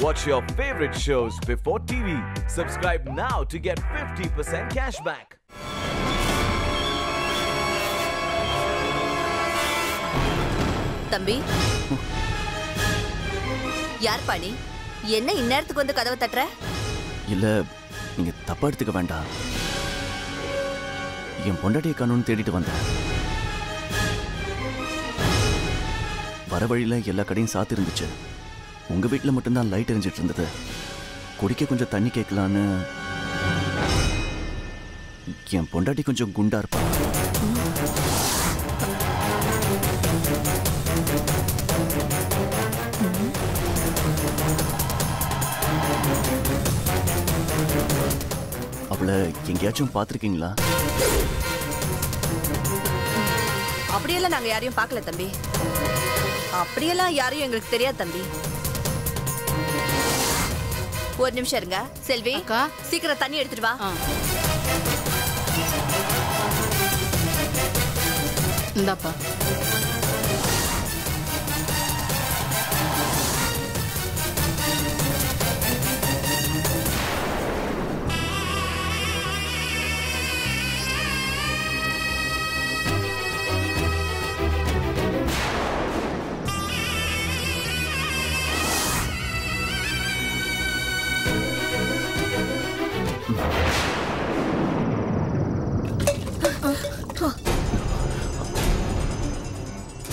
Watch your favorite shows before TV. Subscribe now to get 50% cashback. தம்பி. யார் பாணி? என்ன இந்நேரத்துக்கு வந்து கதவை தட்டுற? இல்ல நீங்க தப்பா எடுத்துக்க வேண்டாம் என் பொண்டாட்டியை காணும்னு தேடிட்டு வந்தேன். வர வழியில எல்லா கடையும் சாத்தி இருந்துச்சு உங்க வீட்டில் மட்டும்தான் லைட் எரிஞ்சிட்டு இருந்தது குடிக்க கொஞ்சம் தண்ணி கேட்கலான்னு. என் பொண்டாட்டி கொஞ்சம் குண்டா இருப்பா. அவளை எங்கேயாச்சும் பார்த்துருக்கீங்களா? அப்படியெல்லாம் நாங்கள் யாரையும் பார்க்கல தம்பி. அப்படியெல்லாம் யாரையும் எங்களுக்கு தெரியாது தம்பி. ஒரு நிமிஷம் இருங்க செல்வி அக்கா. சீக்கிரம் தண்ணி எடுத்துட்டு வா. இந்தாப்பா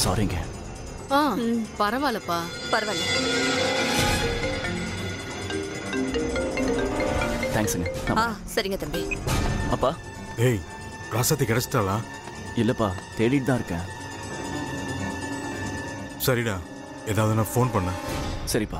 சாரிங்க. ஆ பரவாயில்லப்பா. பரவாயில்ல. தேங்க்ஸுங்க ஆ சரிங்க தம்பி. அப்பா? ஏய் ராசாத்தி கிடைச்சிட்டாளா? இல்லப்பா தேடிட்டு தான் இருக்கேன். சரிடா ஏதாவது நான் ஃபோன் பண்ணேன். சரிப்பா.